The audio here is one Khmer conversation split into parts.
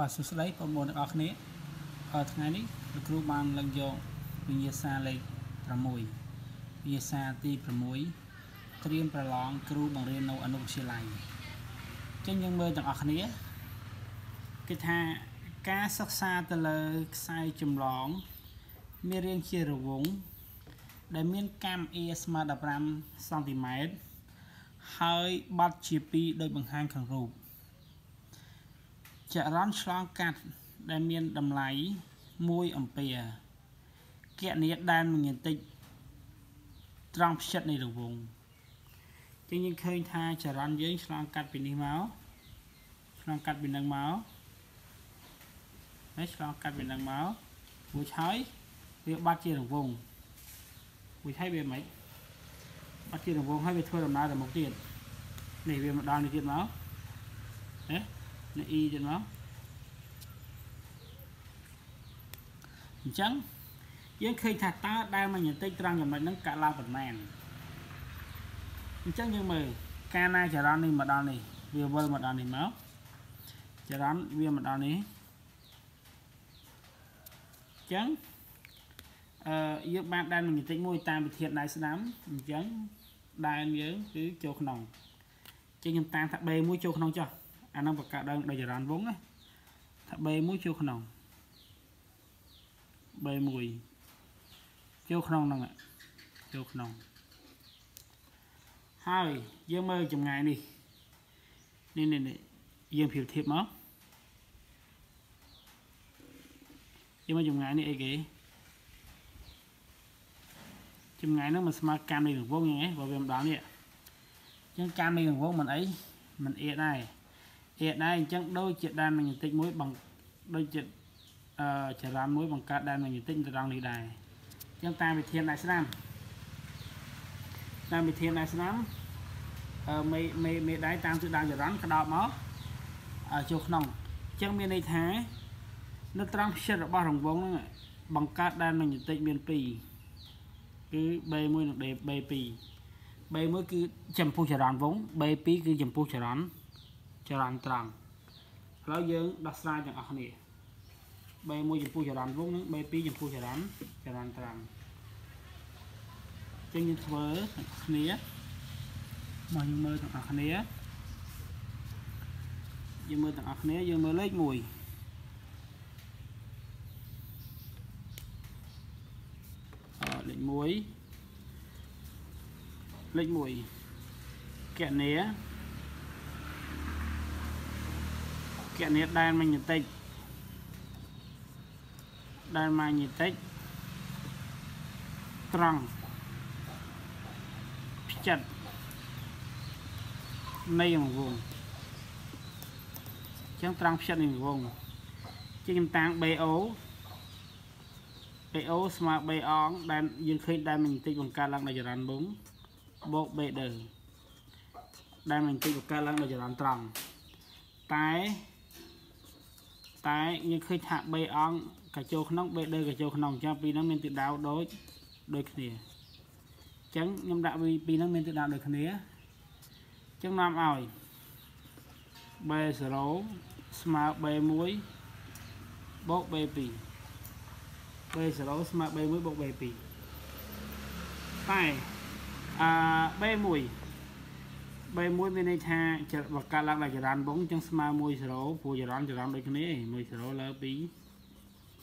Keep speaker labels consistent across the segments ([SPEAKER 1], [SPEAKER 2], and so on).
[SPEAKER 1] បាទសួស្តីបងប្អូនទាំងអស់គ្នាអឺថ្ងៃនេះលោកគ្រូបានលើកយកវិញ្ញាសាលេខ6វិញ្ញាសាទី6ត្រៀមប្រឡងគ្រូបង្រៀននៅអនុវិទ្យាល័យចឹងយើងមើលទាំងអស់គ្នាគេថាការសិក្សាទៅលើខ្សែចម្លង មានរាងជារង្វង់ដែលមានកាំអៀស្មើ15សង់ទីម៉ែត្រហើយបាត់ជា2ដោយបង្ហាញខាងរូប ចរន្តឆ្លងកាត់ដែលមានតម្លៃ1អំពែគណនាដែនមញ្ញតិចត្រង់ផ្ចិតនៃរង្វង់ចឹងយើងឃើញថាចរន្តយើងឆ្លងកាត់ពីនេះមកឆ្លងកាត់ពីនឹងមកហើយឆ្លងកាត់ពីនឹងមកមួយហើយវាបាត់ជារង្វង់មួយហើយវាមិនបាត់ជារង្វង់ហើយវាធ្វើដំណើរទៅមុខទៀតនេះវាមកដល់នេះទៀតមកណា នៅ e ទៀតមកអញ្ចឹងយើងឃើញថាតើដែលម៉ាញ៉េទិកត្រង់ចំណុចហ្នឹងកាក់ឡើងប៉ុន្មានអញ្ចឹងយើងមើលកាលណាចរន្តនេះមកដល់នេះវាវិលមកដល់នេះមកចរន្តវាមកដល់នេះអញ្ចឹងអឺយើងបានដែនម៉ាញ៉េទិកមួយតាមវិធានដៃស្ដាំអញ្ចឹងដែនយើងគឺចូលក្នុងអញ្ចឹងខ្ញុំតាមថា B1 ចូលក្នុងចុះ អានឹងបង្កើតឡើងដោយចរន្តវងណាថា B1 ចូលក្នុង B1 ចូលក្នុងហ្នឹងចូលក្នុងហើយយើងមើលចម្ងាយនេះនេះនេះយើងប្រៀបធៀបមកយើងមើលចម្ងាយនេះអីគេចម្ងាយហ្នឹងមិនស្មើកម្មនៃរង្វង់យ៉ាងហ្នឹងបើវាមិនដល់នេះអញ្ចឹងកម្មនៃរង្វង់មិនអីមិនអៀតដែរ អៀតដែរអញ្ចឹងដូចជាដែនម៉ាញេទិកមួយបង្ដូចជាអឺចរន្តមួយបង្កើតដែនម៉ាញេទិកត្រង់នេះដែរអញ្ចឹងតាមវិធានដែរស្ដាំតាមវិធានដែរស្ដាំអឺមេមេមេដៃតាមទិសដៅចរន្តក្តោបមកចូលក្នុងអញ្ចឹងមានន័យថានៅត្រង់ផ្ចិតរបស់រង្វង់ហ្នឹងបង្កើតដែនម៉ាញេទិកមាន2គឺ B1 និង B2 B1 គឺចំពោះចរន្តវង B2 គឺចំពោះចរន្ត ចរន្តត្រង់ឥឡូវយើងដោះស្រាយទាំងអស់គ្នា B1 ចំពោះចរន្តវងនិង B2 ចំពោះចរន្តចរន្តត្រង់ចឹងយើងធ្វើទាំងគ្នាមកយើងមើលទាំងអស់គ្នាយើងមើលទាំងអស់គ្នាយើងមើលលេខ1អឺលេខ1លេខ1កណនា គណនាដែនម៉ាញេទិកដែនម៉ាញេទិកត្រង់ផ្ចិតនៃរង្វង់ចឹងត្រង់ផ្ចិតនៃរង្វង់ជាខ្ញុំតាំង BO BO ស្មើ B អងដែលយើងឃើញដែនម៉ាញេទិកបង្កើតឡើងដោយចរន្តវងបូក B ដឺដែនម៉ាញេទិកបង្កើតឡើងដោយចរន្តត្រង់តែ តែយើងឃើញថា3អង្គក៏ចូលក្នុង3ដឺក៏ចូលក្នុងអញ្ចឹងពីរហ្នឹងមានទិសដៅដូចដូចគ្នាអញ្ចឹងខ្ញុំដាក់ពីពីរហ្នឹងមានទិសដៅដូចគ្នាអញ្ចឹងនាំឲ្យ B0 ស្មើ B1 បូក B2 B0 ស្មើ B1 បូក B2 តែអា B1 3 1មានន័យថាបកកើតឡើងដោយចរន្តវងចឹងស្មើ1 0ព្រោះចរន្តចរន្តដូចគ្នា1 0លើ2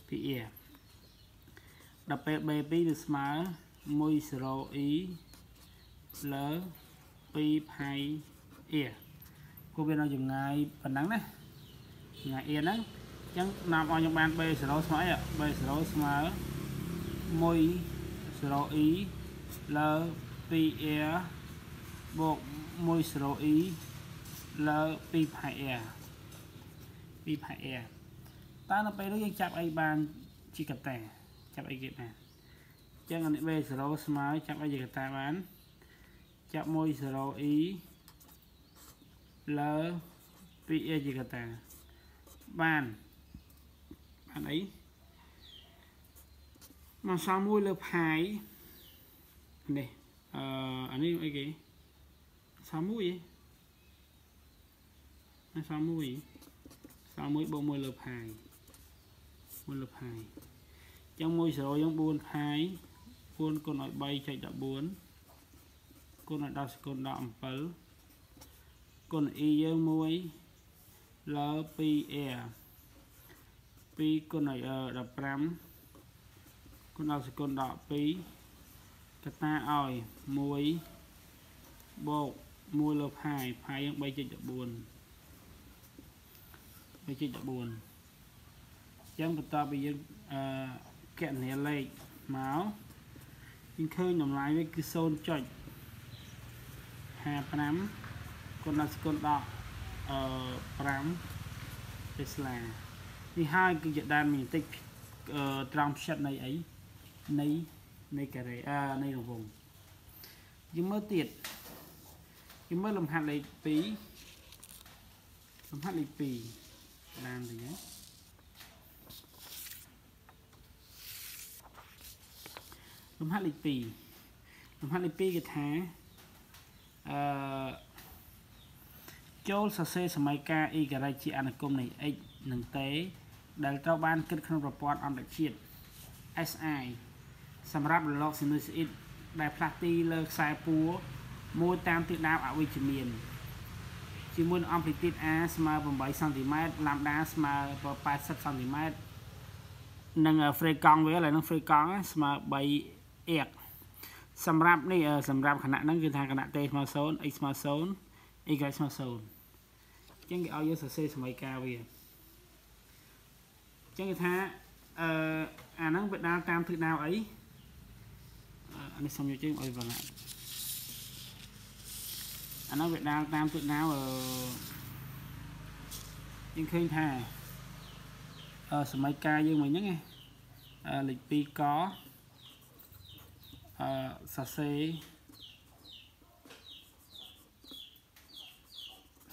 [SPEAKER 1] 2 a ដល់ពេល B2 វាស្មើ1 0 e លើ2 pi a ព្រោះវានៅចម្ងាយប៉ុណ្ណឹងណាចម្ងាយ a ហ្នឹងអញ្ចឹងនាំឲ្យខ្ញុំបាន B0 ស្មើអី B0 ស្មើ1 0 e លើ2 a បូក 10e លើ2 pi r 2 pi r តើនៅពេលនោះយើងចាប់អីបានជាកតាចាប់អីគេបានអញ្ចឹងអានេះ b0 ស្មើចាប់អីជាកតាបានចាប់ 10e លើ 2a ជាកតាបានបានអីមកសល់1លើ pi នេះអឺអានេះអីគេ 31 ណា31 31បូក1លើផាយ1លើផាយអញ្ចឹង1 0យើង4ផាយ4គុណឲ្យ3.14គុណឲ្យ10សេគុណដល់7គុណ e យើង1លើ 2a 2គុណឲ្យ15គុណ10សេគុណដល់2កតាឲ្យ1បូក 1លើផាយផាយយើង3.14 3.14អញ្ចឹងបន្ទាប់ពីយើងអឺកណនាលេខមកយើងឃើញតម្លៃវាគឺ0.55គុណដល់សគុណដល់អឺ5ទេស្លានេះហើយគឺជាដែនមីតិចអឺត្រង់ផ្ចិតនៃអីនៃនៃការ៉េអឺនៃរង្វង់យើងមើលទៀត យើងមើលលំហាត់លេខ2លំហាត់លេខ2ឡានវិញលំហាត់លេខ2លំហាត់លេខ2គឺថាអឺចូលសរសេរសម័យកាល y ជាអនុគមនៃ x និង t ដែលត្រូវបានគិតក្នុងប្រព័ន្ធអន្តរជាតិ SI សម្រាប់រលកស៊ីនូស៊ីអ៊ីតដែលផ្លាស់ទីលើខ្សែពួរ មួយតាមទិសដៅអវិជ្ជមានជាមួយនឹង amplitude A ស្មើ8សង់ទីម៉ែត្រ lambda ស្មើ80សង់ទីម៉ែត្រនិង free កង់វាឥឡូវហ្នឹង free កង់ស្មើ3អៀកសម្រាប់នេះសម្រាប់ខណៈហ្នឹងគឺថាខណៈ t ស្មើ0 x ស្មើ0 y ស្មើ0អញ្ចឹងគេឲ្យយើងសរសេរសមីការវាអញ្ចឹងគេថាអឺអាហ្នឹងវាដាល់តាមទិសដៅអីអានេះសុំយកជើងឲ្យវណ្ណៈ អានោះវាដាល់តាមទិសដៅអឺយើងឃើញថាអឺសម័យកាលយើងមួយហ្នឹងអឺលេខ2កអឺសរសេរ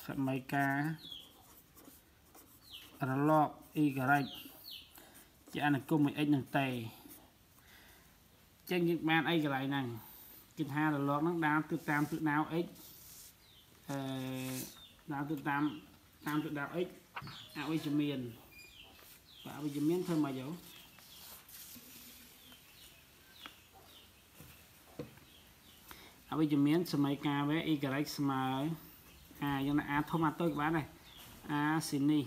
[SPEAKER 1] សម័យកាលរលក y ជាអនុគមមួយ x នឹងតេចឹងយើងបានអីកន្លែងហ្នឹងគេថារលកហ្នឹងដាល់ទៅតាមទិសដៅ x អឺដើរទៅតាមតាមទៅដៅ x អវិជ្ជមានបាទអវិជ្ជមានធ្វើមកយោអវិជ្ជមានសម័យកាលវា y ស្មើអាយ៉ាងណា a ធំអាតូចក៏បានដែរ a ស៊ីនេះ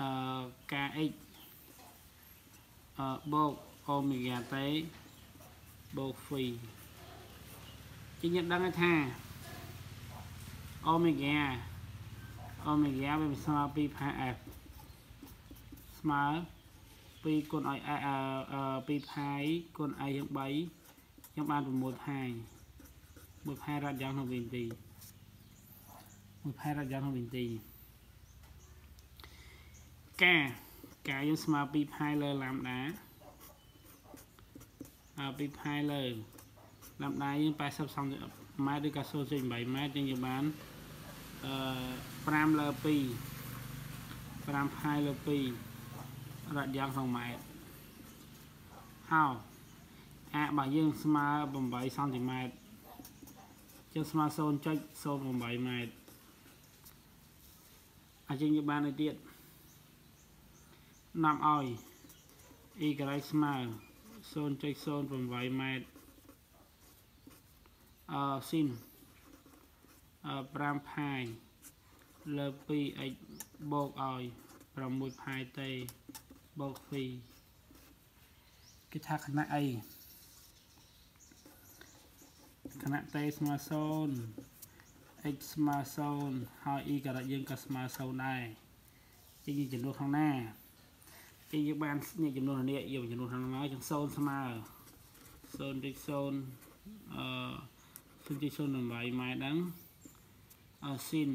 [SPEAKER 1] អឺ kx អឺបូកអូមេហ្គាតេបូក phi ជាញឹកដឹងថា អូមេហ្គាអូមេហ្គាវាស្មើ2ផា f ស្មើ2គុណឲ្យអឺ2ផាយគុណ i យ៉ាង3ខ្ញុំបាន6ផាយ1ផាយរត់យ៉ាងក្នុងវិនទី1ផាយរត់យ៉ាងក្នុងវិនទីកាកាយើងស្មើ2ផាយលើឡាំដាអើ2ផាយលើឡាំដាយើង80សង់ម៉ែត្រឬក៏0.8ម៉ែត្រយើងបាន អឺ5លើ2 5ផាយលើ2រ៉ាឌីយ៉ងក្នុងម៉ែត្រហើយអារបស់យើងស្មើ8សង់ទីម៉ែត្រជាងស្មើ0.08ម៉ែត្រអាចយើងយកបានទៅទៀតនាំឲ្យ y ស្មើ0.08ម៉ែត្រអឺស៊ីន 5ផាយលើ 2x បូកឲ្យ6ផាយទេបូក2គេថាខណៈអីខណៈតេស្មើ0 x ស្មើ0ហើយ y ក៏យើងក៏ស្មើ0ដែរជាងចំនួនខាងណាជាងយើងបាននេះចំនួននេះយកចំនួនខាងណាចឹង0ស្មើ0.0អឺ0.08ម៉ែត្រហ្នឹង ស៊ីន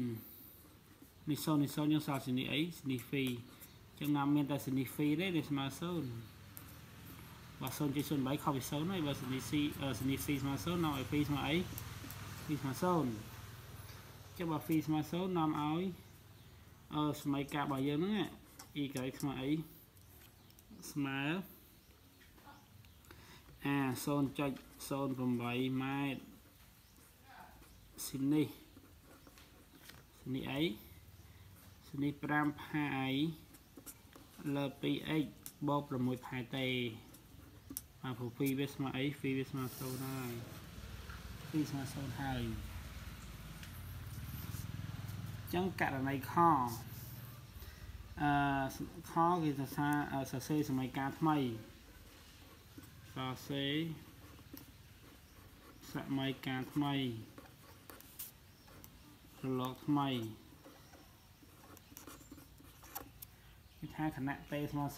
[SPEAKER 1] នេះសូននេះសូនយើងសល់ស៊ីនេះអីស៊ីនេះហ្វីចឹងណាមានតែស៊ីនេះហ្វីទេនេះស្មើសូនបើ0.08ខុសពី0ហើយបើស៊ីនេះស៊ីស៊ីនេះហ្វីស្មើ0នាំឲ្យហ្វីស្មើអីហ្វីស្មើ0ចឹងបើហ្វីស្មើ0នាំឲ្យអឺសម័យកាលរបស់យើងហ្នឹង y ស្មើអីស្មើអា0.08ម៉ែត្រស៊ីនេះ នេះអីសនេះ5ផាយលើ 2x បូក6ផាយតេមកព្រោះ2វាស្មើអី2វាស្មើ0ហើយ2ស្មើ0ហើយចឹងករណីខអឺខគឺសរសារសរសេរសម័យកាលថ្មីសរសេរសម័យកាលថ្មី រលកថ្មីគេថាខណៈតេស្មើ0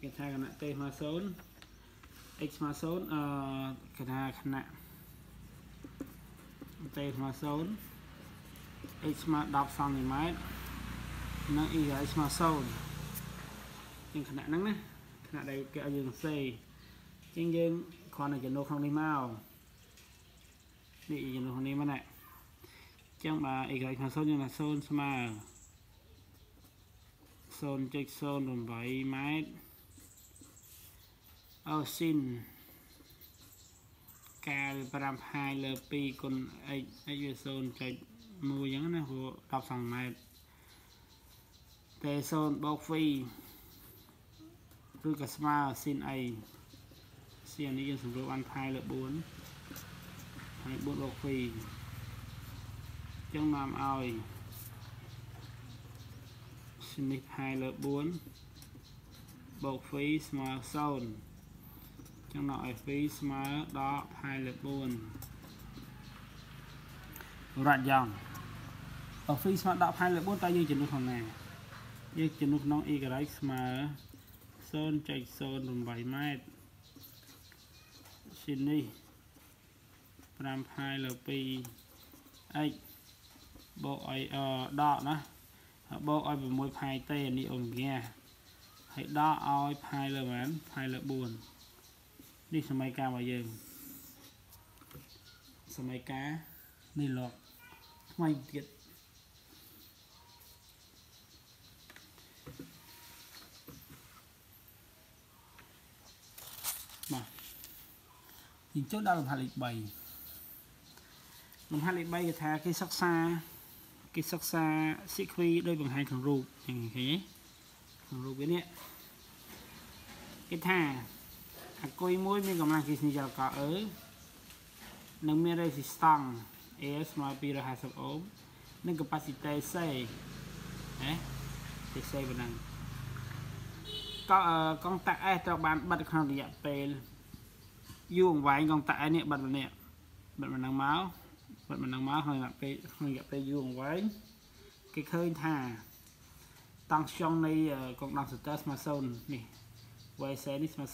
[SPEAKER 1] គេថាខណៈតេស្មើ0 x ស្មើ0អឺគេថាខណៈតេស្មើ0 x ស្មើ10សង់ទីម៉ែត្រនិង y ស្មើ0ជាងខណៈហ្នឹងណាខណៈដែលគេឲ្យយើងសរសេរជាងយើងគ្រាន់តែចំណុះក្នុងនេះមក នេះចំណុះក្នុងនេះមកណាចឹងបាទ y ស្មើ0យើងថា0ស្មើ0.08ម៉ែត្រអោស៊ីនកាល5ផាយលើ2គុណ x x វា0.1អញ្ចឹងណាព្រោះ10សង់ម៉ែត្រតែ0បូកហ្វីឬក៏ស្មើស៊ីនអីស៊ីននេះយើងសម្រួលបានផាយលើ4 ហើយ4បូកហ្វីអញ្ចឹងនាំឲ្យស៊ីននេះផាយលើ4បូកហ្វីស្មើ0ចឹងដល់ឲ្យ2ស្មើដល់ផាយលើ4រត់យ៉ាងបើហ្វីស្មើដល់ផាយលើ4តើយើងចំនួនក្នុងណាយើងចំនួនក្នុង y ស្មើ0.08ម៉ែត្រស៊ីនេះ 5ផាយលើ 2 x បូកឲ្យអដកណាបូកឲ្យ6ផាយតេនេះអូម៉េហ្គាហើយដកឲ្យផាយលើប៉ុន្មានផាយលើ4នេះសម័យកាលរបស់យើងសម័យកាលនេះលោកថ្មីទៀតបាទយើងចូលដល់លំហាត់លេខ3 លំហាត់លេខ3គេថាគេសិក្សាគេសិក្សា sequence ដោយបង្ហាញក្នុងរូបឃើញទេក្នុងរូបវានេះគេថាអាគុយមួយមានកម្លាំងគិសនីចលកអឺនិងមាន resistance A ស្មើ250អូមនិង capacity C ហ៎ C ប៉ុណ្ណឹងកកងតាក់ S ត្រូវបានបិទក្នុងរយៈពេលយូរអង្វែងកងតាក់ S នេះបិទម្នាក់បិទម្ដងមក បិទម្ដងមកក្នុងរយៈពេលក្នុងរយៈពេលយូរអង្វែងគេឃើញថាតង់ខ្យងនៃកងដងសតើស្មើ0នេះ YC នេះស្មើ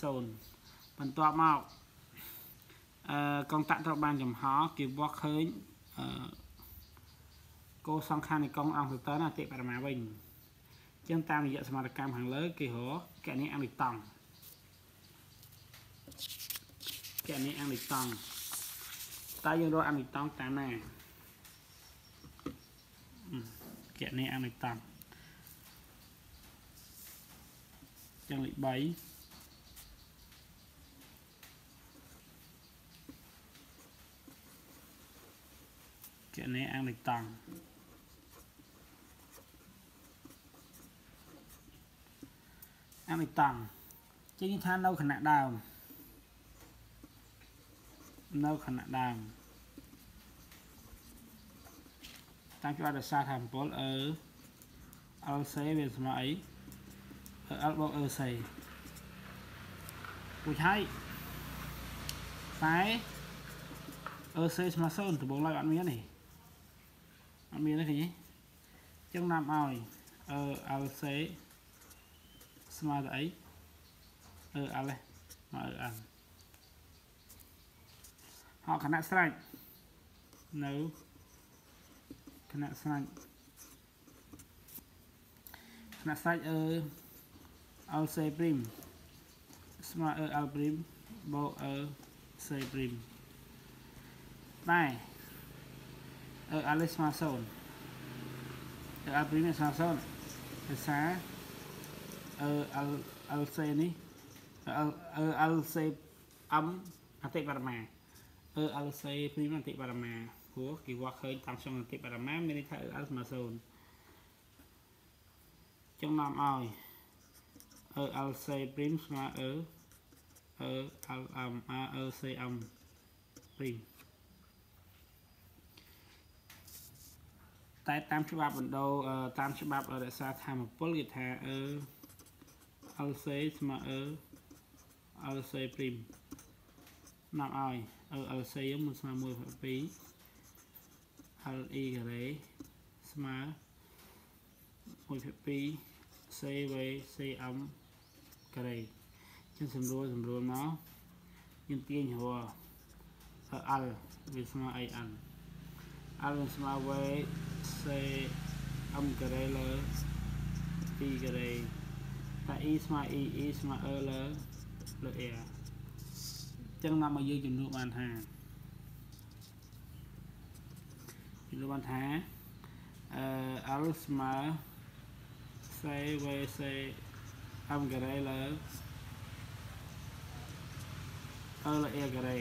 [SPEAKER 1] 0បន្ទាប់មកអឺកងតាក់ត្រូវបានចំហគេវាស់ឃើញអឺគោសង្ខារនៃកងអង្គសតើអតិបរមាវិញចឹងតាមរយៈសមត្ថកម្មខាងលើគេរកកណនីអង្គនិតង់កណនីអង្គនិតង់ តើយើងរកអង្គនិតង់តាមណាកណនីអង្គនិតង់ចឹងលេខ3គណនេអង្គនិតង់អង្គនិតង់ជានិថានៅខណៈដើម នៅខណៈដើមតាំងពីអត់សាថា7អឺ LC វាស្មើអី L បូក LC ពូឆៃតែ LC ស្មើ0ដំបូងឡើយអត់មានទេអត់មានទេឃើញទេចឹងនាំឲ្យអឺ LC ស្មើទៅអីអឺ L មកអឺ L ហៅខណៈស្រេចនៅខណៈស្រេចខណៈស្រេចអឺ LC ព្រីមស្មើអឺ L ព្រីមបូកអឺ C ព្រីមដែរអឺអាលីស្មើ0អឺអាព្រីមស្មើ0ភាសាអឺអលអលសេនេះអឺអឺអលសេអំអតិបរមា អឺអលសេព្រីមអតិបរមាព្រោះគេវាស់ឃើញតាមក្នុងអតិបរមាមានន័យថា EL ស្មើ0ចឹងនាំឲ្យ EL C' ស្មើ E EL M EL C M ព្រីមតែតាមច្បាប់បណ្ដោតាមច្បាប់រក្សាធម្មពលគេថា E LC ស្មើ E LC ព្រីមនាំឲ្យ LC មិនស្មើ1 2 LE ការ៉េស្មើ1 2 CV CM ការ៉េចឹងសម្រួលសម្រួលមកយើងទាញរក L វាស្មើ AN L វាស្មើ V C M ការ៉េលើ2ការ៉េតែ E ស្មើ E E ស្មើ E លើលើ A ចឹងនាំមកយើងចំនួនបានថាចំនួនបានថាអឺ L ស្មើ C V C M ការ៉េលើ E លើ A ការ៉េ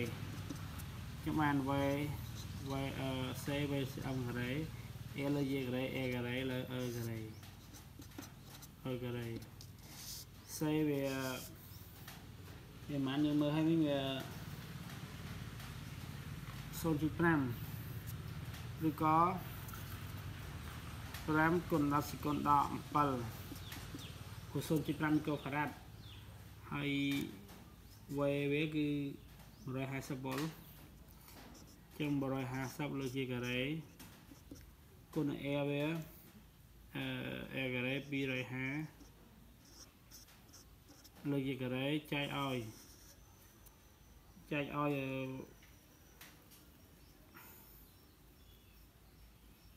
[SPEAKER 1] ខ្ញុំបាន V V C V C M ការ៉េ A លើ Y ការ៉េ A ការ៉េលើ E ការ៉េ E ការ៉េ C វាវាមិនយើងមើលឲ្យវិញវា0.5ឬក៏5គុណ10សេគុណដល់7ព្រោះ0.5មីក្រូហ្វារ៉ាត់ហើយវេវាគឺ150វ៉ុលចឹង150លើជាការ៉េគុណ A វាអឺ A ការ៉េ250 លើជាការ៉េចែកឲ្យចែកឲ្យ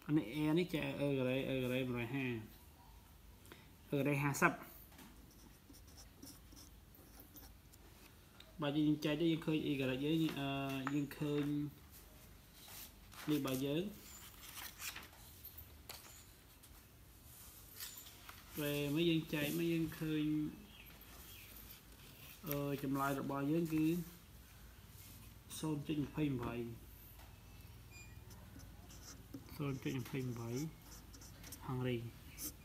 [SPEAKER 1] អានេះ A នេះចែកអឺការ៉េអឺការ៉េ150អឺការ៉េ50បើយើងចែកទៅយើងឃើញ E ការ៉េយើងអឺយើងឃើញនេះបើយើងពេលមកយើងចែកមកយើងឃើញអឺ ចម្លើយរបស់យើងគឺ0.28 0.28ហង្រី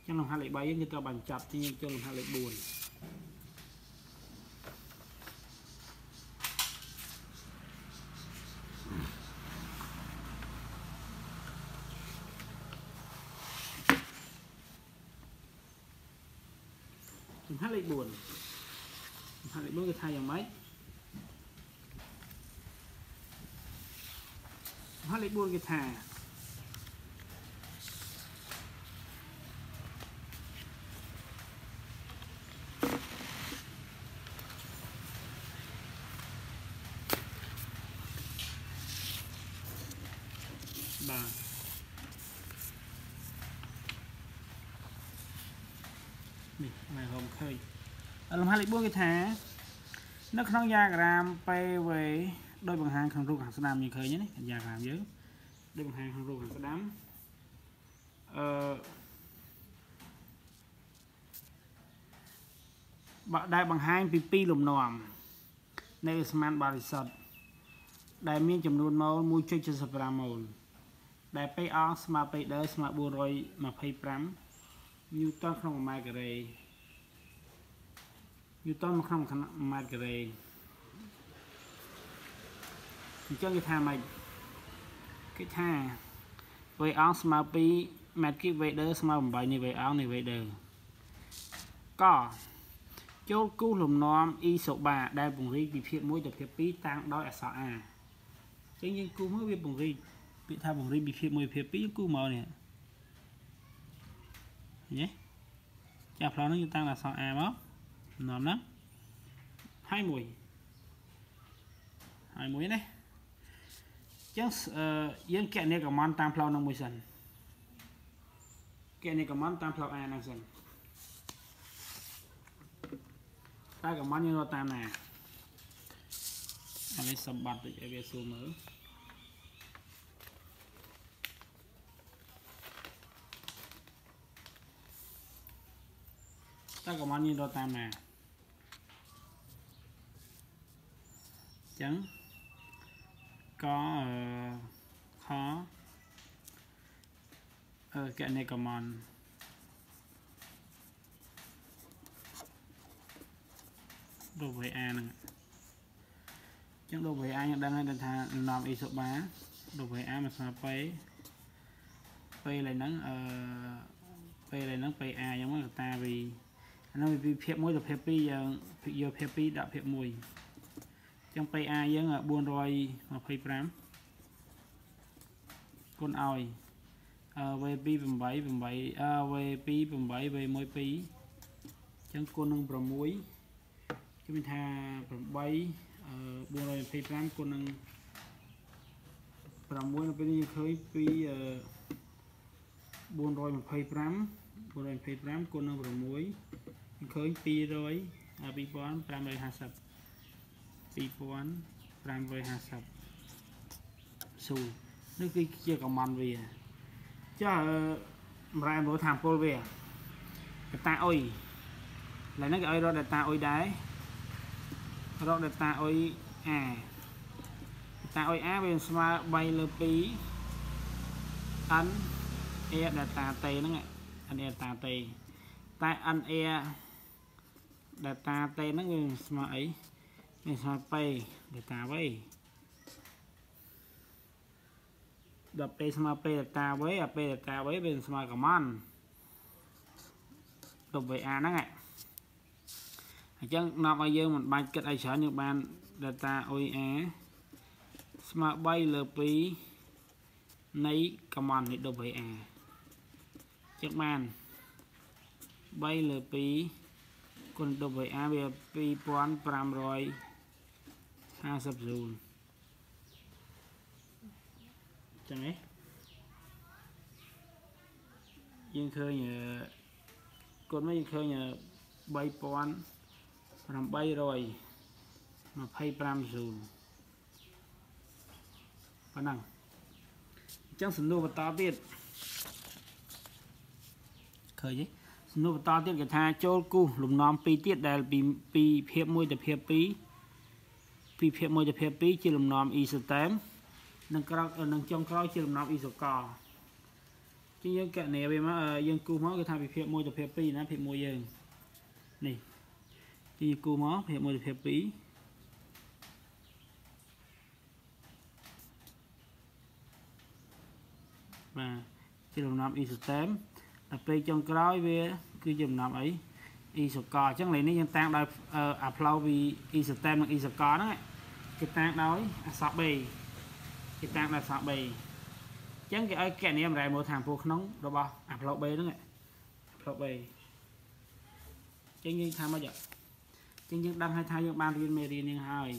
[SPEAKER 1] ចឹងលំហាត់លេខ3យើងគឺត្រូវបានចាប់ទីយើងចូលលំហាត់លេខ4លំហាត់លេខ4 ហើយលេខ4គឺថាយ៉ាងម៉េចហើយលេខ4គឺថាបាទនេះមកហមឃើញ លំហាត់លេខ4គឺថានៅក្នុងយ៉ាក្រាម PV ដោយបង្ហាញក្នុងរូបខាងស្ដាំយើងឃើញនេះយ៉ាក្រាមយើងដោយបង្ហាញក្នុងរូបខាងស្ដាំអឺបើដែលបង្ហាញពីពីរលំនាំនៃស្មានបរិសុទ្ធដែលមានចំនួនម៉ូល1.75ម៉ូលដែល PA ស្មើ PD ស្មើ425ញូតនក្នុង1ម៉ែត្រការ៉េ ញូតនក្នុងម៉ែត្រការ៉េអញ្ចឹងគេថាម៉េចគេថាវេអងស្មើ2ម៉ែត្រគីបវេដឺស្មើ8នៃវេអងនៃវេដឺកចូលគូសលំនាំអ៊ីសូបាដែលពង្រីកពីភាព1ទៅភាព2តាំងដោយអក្សរ A អញ្ចឹងយើងគូសមកវាពង្រីកពាក្យថាពង្រីកពីភាព1ភាព2យើងគូសមកនេះញ៉េចាស់ផ្លោនេះយើងតាំងអក្សរ A មក នាំណាហើយមួយហើយមួយណាចឹងយើងកណនីកម្មតាមផ្លូវនោះមួយសិនកណនីកម្មតាមផ្លូវ A ហ្នឹងសិនតើកម្មយើងរកតាមណាអានេះសម្បត្តិដូចឲ្យវាសួរមើលតើកម្មយើងរកតាមណា ចឹងកខអឺកណេកមនដូវ VA ហ្នឹងចឹងដូវ VA យើងដឹងហើយថានាំ isoba ដូវ VA មកស្មើពេពេលឥឡូវហ្នឹងអឺពេលឥឡូវហ្នឹង PA អញ្ចឹងមកតាវីអានោះវាភាព1ទៅភាព2យើងយកភាព2ដាក់ភាព1 អញ្ចឹង PA យើង425គុណឲ្យអឺ V2 8 8អឺ V2 8 V1 2 អញ្ចឹងគុណនឹង6គឺមានថា8អឺ425គុណនឹង6នៅពេលនេះយើងឃើញពីអឺ425 425គុណនឹង6ឃើញ200 2550 2550ស៊ូនេះគឺជាកំមន់វាចាម្រែមើលតាមពលវាដតាអុយឡើយហ្នឹងគេឲ្យរកដតាអុយដែររកដតាអុយអាដតាអុយអាវាស្មើ3លើ2 n a ដតាតេហ្នឹង n a តាតេតែ n a ដតាតេហ្នឹងវាស្មើអី វាស្មើពេដតាវេដល់ពេលស្មើពេដតាវេអាពេដតាវេវាស្មើកំនដល់វេអាហ្នឹងអញ្ចឹងនាំឲ្យយើងមិនបាច់គិតអីច្រើនយើងបាន data OEA ស្មើ3លើ2នៃ command នៃ WA ចឹងបាន3លើ2គុណ WA វា 2550 joule ចឹងឯងយើងឃើញគុណមកយើងឃើញ3825 joule ប៉ុណ្ណឹងអញ្ចឹងសំណួរបន្តទៀតឃើញទេសំណួរបន្តទៀតគេថាចូលគូសលំនាំ2ទៀតដែលពីពីភាព1ទៅភាព2 ពីភាព1ទៅភាព2ជាលំនាំ e system និងក្រោយនឹងចុងក្រោយជាលំនាំ e សកលជាងយើងកណែវាមកយើងគូសមកគឺថាពីភាព1ទៅភាព2ណាភាព1យើងនេះទីគូមកភាព1ទៅភាព2បាទជាលំនាំ e system ដល់ពេលចុងក្រោយវាគឺចំណាំអី e សកលអញ្ចឹងលេខនេះយើងតាំងដោយអាផ្លូវពី e system និង e សកលហ្នឹង គេតាំងដោយអក្សរ B គេតាំងដោយអក្សរ B អញ្ចឹងគេឲ្យកណនាមរ៉ែមូលឋានពូក្នុងរបស់អាផ្លូវ B ហ្នឹងផ្លូវ B អញ្ចឹងយើងថាម៉េចអញ្ចឹងយើងដឹងហើយថាយើងបានរៀនមេរៀននេះហើយ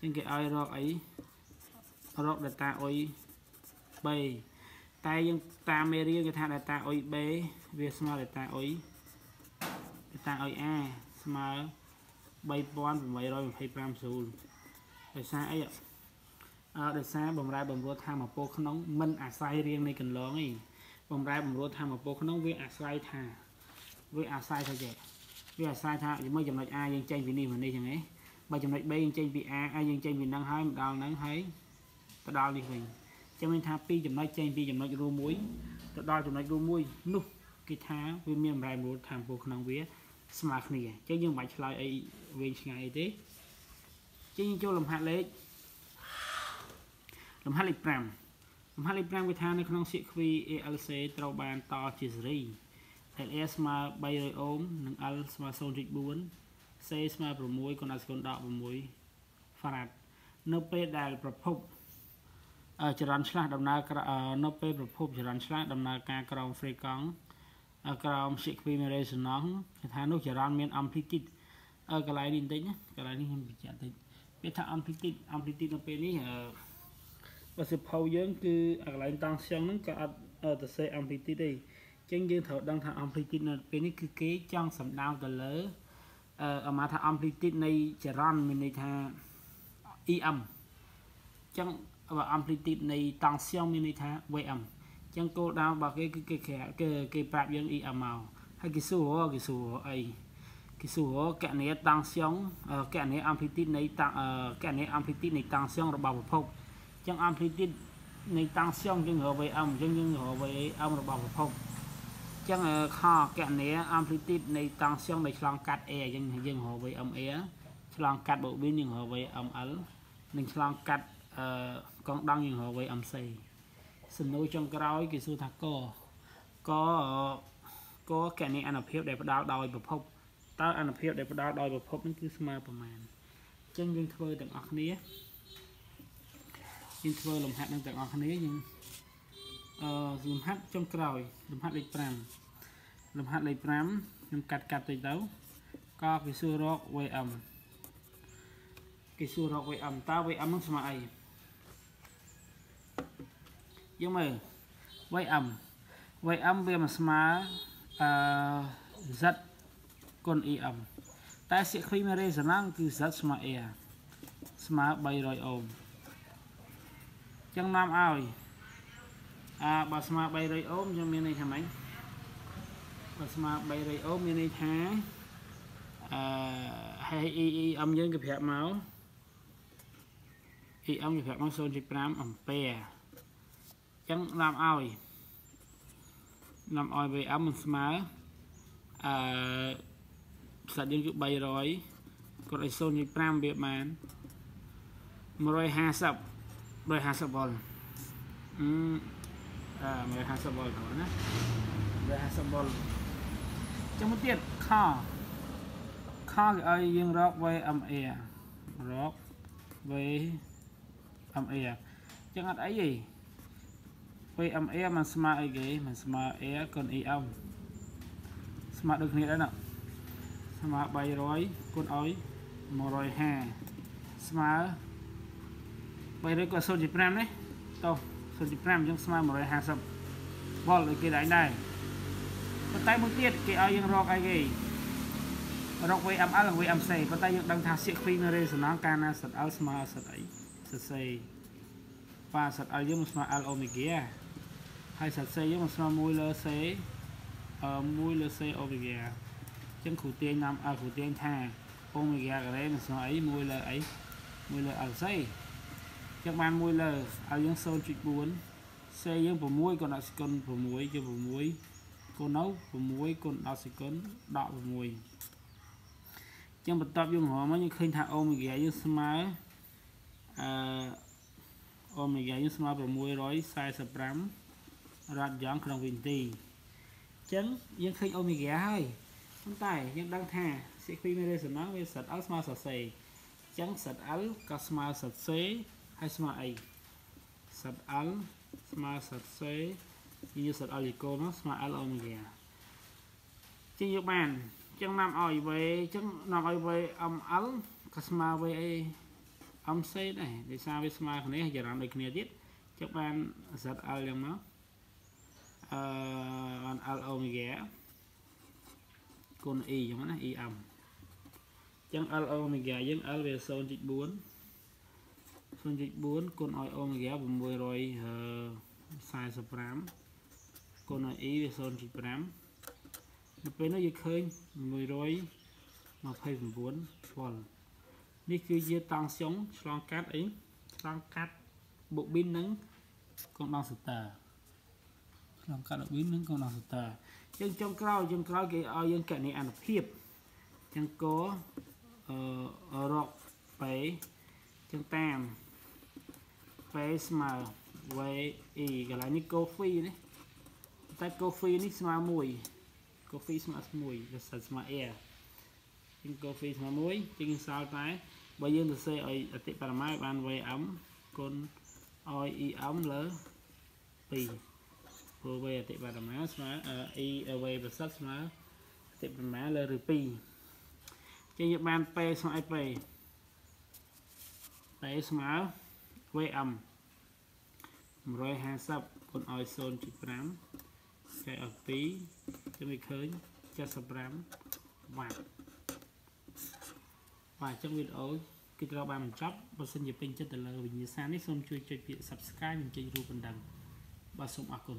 [SPEAKER 1] អញ្ចឹងគេឲ្យរកអីរក data អុយ B តែយើងតាមមេរៀនគេថា data អុយ B វាស្មើ data អុយ data អុយ A ស្មើ3825 joule ដោយសារអីអឺដោយសារបំរែបំរួលធម្មពលក្នុងមិនអាស្រ័យរៀងនៃកន្លងទេបំរែបំរួលធម្មពលក្នុងវាអាស្រ័យថាវាអាស្រ័យថាចេះវាអាស្រ័យថាជាមួយចំណុច A យើងចេញពីនេះមកនេះចឹងឯងបើចំណុច B យើងចេញពី A ហើយយើងចេញពីនឹងហើយមកដល់នឹងហើយទៅដល់នេះវិញចាំមានថាពីចំណុចចេញពីចំណុចរួមមួយទៅដល់ចំណុចរួមមួយនោះគេថាវាមានបំរែបំរួលធម្មពលក្នុងវាស្មើគ្នាអញ្ចឹងយើងមិនបាច់ឆ្លើយអីវែងឆ្ងាយអីទេអញ្ចឹងយើងចូលលំហាត់លេខលំហាត់លេខ5លំហាត់លេខ5វាថានៅក្នុងសៀកខ្វី ALC ត្រូវបានតជាសេរី LA ស្មើ300អូមនិង L ស្មើ0.4 C ស្មើ6កុណស្គុណដក6ហ្វារ៉ាត់នៅពេលដែលប្រភពចរន្តឆ្លាស់ដំណើរនៅពេលប្រភពចរន្តឆ្លាស់ដំណើរការក្រោមហ្វ្រីកង់ក្រោមសៀកខ្វីមេរេសណងគេថានោះចរន្តមាន amplitude កន្លែងនេះបន្តិចណាកន្លែងនេះខ្ញុំបញ្ជាក់បន្តិច វាថា amplitude amplitude នៅពេលនេះបើសិភៅយើងគឺកន្លែងតង់ស្យងហ្នឹងក៏អត់ទៅសេ amplitude ទេអញ្ចឹងយើងត្រូវដឹងថា amplitude នៅពេលនេះគឺគេចង់សំដៅទៅលើអឺមកថា amplitude នៃចរន្តមានន័យថា EM អញ្ចឹងបើ amplitude នៃតង់ស្យងមានន័យថា VM អញ្ចឹងគោលដៅរបស់គេគឺគេគេគេប្រាប់យើង EM មកហើយគេសួរគេសួរអី គេសួរកណនីតង់ស្យងកណនី amplitude នៃកណនី amplitude នៃតង់ស្យងរបស់ប្រភពចឹង amplitude នៃតាំងស្យងយើងរក VM អញ្ចឹងយើងរក VM របស់ប្រភពអញ្ចឹងខកណនី amplitude នៃតាំងស្យងដែលឆ្លងកាត់ A អញ្ចឹងយើងរក VMA ឆ្លងកាត់ bobine យើងរក VML និងឆ្លងកាត់អឺកងដង់យើងរក VMC សំណួរចុងក្រោយគេសួរថាកកកកណនីអនុភាពដែលផ្ដាល់ដោយប្រភព តើអនុភាពដែលផ្ដាល់ដោយប្រភពនេះគឺស្មើប្រមាណអញ្ចឹងយើងធ្វើទាំងអស់គ្នាយើងធ្វើលំហាត់នឹងទាំងអស់គ្នាយើងអឺលំហាត់ចុងក្រោយលំហាត់លេខ5លំហាត់លេខ5ខ្ញុំកាត់កាត់តិចទៅក៏គេសួររក VM គេសួររក VM តើ VM នឹងស្មើអីយើងមើល VM VM វាមកស្មើអឺ Z គុណ EM តែសៀកឃ្លីមេរេសំណាងគឺ Z ស្មើ A ស្មើ300អូមចឹងនាំឲ្យអាបើស្មើ300អូមយើងមានន័យថាម៉េចបើស្មើ300អូមមានន័យថាអឺហើយ EM យើងគេប្រាប់មក EM គេប្រាប់មក0.5អំពែចឹងនាំឲ្យនាំឲ្យ VM មិនស្មើអឺ ផ្សាច់យើងគឺ300គាត់ឲ្យ0.5វាបាន150 150វ៉ុលអឺអឺ150វ៉ុលទៅណា150វ៉ុលចាំមកទៀតខខគេឲ្យយើងរក VMA រក VMA ចឹងអត់អីទេ VMA มันស្មើអីគេมันស្មើ A គុណ EM ស្មើដូចគ្នាដែរណា ស្មើ300គុណឲ្យ150ស្មើ300ក៏0.5នេះតោះ0.5អញ្ចឹងស្មើ150វ៉ុលដូចគេដែរដែរប៉ុន្តែមួយទៀតគេឲ្យយើងរកអីគេរក VML និង VMC ប៉ុន្តែយើងដឹងថាសៀកខ្វីនៅរេសណងកាលណាសិត L ស្មើសិតអីសិត C បាទសិត L យើងស្មើ L អូមេហ្គាហើយសិត C យើងស្មើ1លើ C អឺ1លើ C អូមេហ្គាអញ្ចឹងគ្រូទាញនាំឲ្យគ្រូទាញថាអូមេហ្គាការ៉េនឹងស្មើអី1លើអី1លើ L C ចឹងបាន1លើឲ្យយើង0.4សេយើង6កូន10សេគុណ6ជា6កូននៅ6កូន10សេគុណដក6ចឹងបន្ទាប់យើងរកមកយើងឃើញថាអូមេហ្គាយើងស្មើអឺអូមេហ្គាយើងស្មើ645រ៉ាត់យ៉ងក្នុងវិនាទីចឹងយើងឃើញអូមេហ្គាហើយ ប៉ុន្តែយើងដឹងថាសេគីមេរេសំណងវាសិត L ស្មើសរសេចឹងសិត L ក៏ស្មើសិត C ហើយស្មើអីសិត L ស្មើសិត C យើងយកសិត L លីកូនមកស្មើ L អូមេហ្គាជាងយកបានចឹងនាំឲ្យ V ចឹងនាំឲ្យ V ML ក៏ស្មើ V អី MC ដែរដោយសារវាស្មើគ្នាចរន្តដូចគ្នាទៀតចឹងបាន ZL យ៉ាងមកអឺបាន L អូមេហ្គា គុណ E ចឹងណា EM ចឹង L អូមេហ្គាយើង L វា0.4 0.4គុណឲ្យអូមេហ្គា645គុណឲ្យ e វា0.5នៅពេលនោះយើងឃើញ129វ៉ុលនេះគឺជាតង់ស្យុងឆ្លងកាត់អីឆ្លងកាត់បូប៊ីននឹងកងដងសតាឆ្លងកាត់បូប៊ីននឹងកងដងសតា យើងចុងក្រោយចុងក្រោយគេឲ្យយើងកណនីអនុភាពចឹងកអឺរកបែចឹងតាម space ស្មើ v e កន្លែងនេះ coffee នេះតែ coffee នេះស្មើ1 coffee ស្មើ1វាសិតស្មើ air ជាង coffee ស្មើ1ជាងសល់តែបើយើងសរសេរឲ្យអតិបរមាបាន vm គុណឲ្យ em លើ2 ព្រោះ v អតិបរមាស្មើ e v ប្រសិទ្ធស្មើអតិបរមាលើឬ2ជាងយើងបាន p ស្មើអី p p ស្មើ VM 150គុណឲ្យ0.5ចែកឲ្យ2จะមិនឃើញ75វ៉ាត់បាទអញ្ចឹងវីដេអូគឺត្រូវបានបញ្ចប់បើសិនជាពេញចិត្តទៅលើវិញ្ញាសានេះសូមជួយចុចពាក្យ Subscribe និងចុចរូបបណ្ដឹងបាទសូមអរគុណ